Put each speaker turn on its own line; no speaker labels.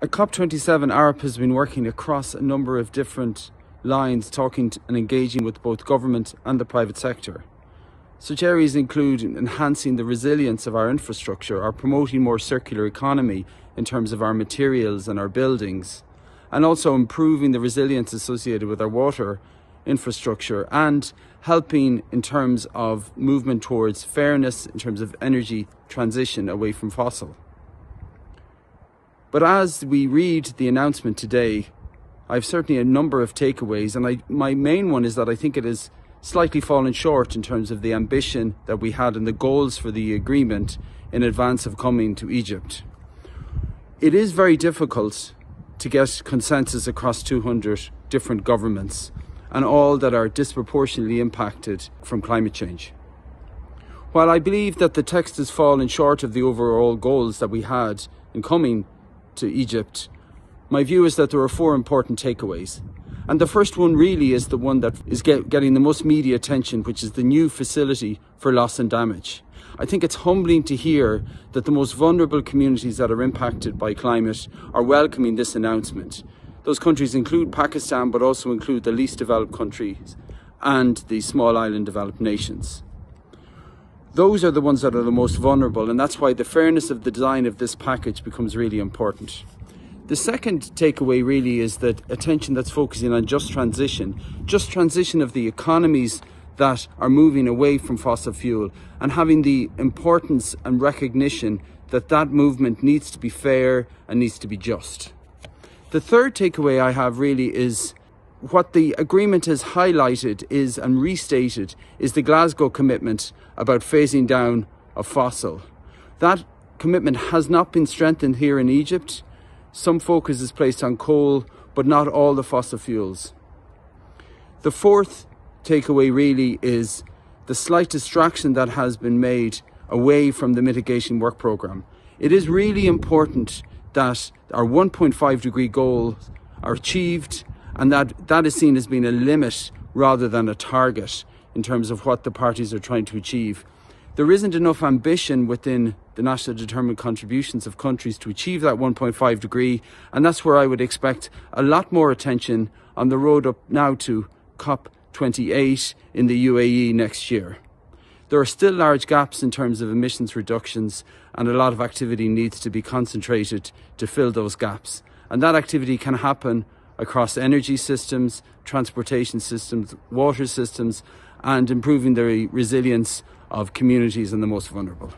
At COP27, Arup has been working across a number of different lines, talking and engaging with both government and the private sector. Such areas include enhancing the resilience of our infrastructure, or promoting more circular economy in terms of our materials and our buildings, and also improving the resilience associated with our water infrastructure and helping in terms of movement towards fairness in terms of energy transition away from fossil. But as we read the announcement today, I've certainly a number of takeaways, and I, my main one is that I think it has slightly fallen short in terms of the ambition that we had and the goals for the agreement in advance of coming to Egypt. It is very difficult to get consensus across 200 different governments and all that are disproportionately impacted from climate change. While I believe that the text has fallen short of the overall goals that we had in coming to Egypt, my view is that there are four important takeaways. And the first one really is the one that is get, getting the most media attention, which is the new facility for loss and damage. I think it's humbling to hear that the most vulnerable communities that are impacted by climate are welcoming this announcement. Those countries include Pakistan, but also include the least developed countries and the small island developed nations. Those are the ones that are the most vulnerable, and that's why the fairness of the design of this package becomes really important. The second takeaway really is that attention that's focusing on just transition, just transition of the economies that are moving away from fossil fuel and having the importance and recognition that that movement needs to be fair and needs to be just. The third takeaway I have really is what the agreement has highlighted is and restated is the Glasgow commitment about phasing down of fossil. That commitment has not been strengthened here in Egypt. Some focus is placed on coal, but not all the fossil fuels. The fourth takeaway really is the slight distraction that has been made away from the mitigation work programme. It is really important that our 1.5 degree goals are achieved and that that is seen as being a limit rather than a target in terms of what the parties are trying to achieve. There isn't enough ambition within the national determined contributions of countries to achieve that 1.5 degree, and that's where I would expect a lot more attention on the road up now to COP28 in the UAE next year. There are still large gaps in terms of emissions reductions, and a lot of activity needs to be concentrated to fill those gaps. And that activity can happen across energy systems, transportation systems, water systems, and improving the resilience of communities and the most vulnerable.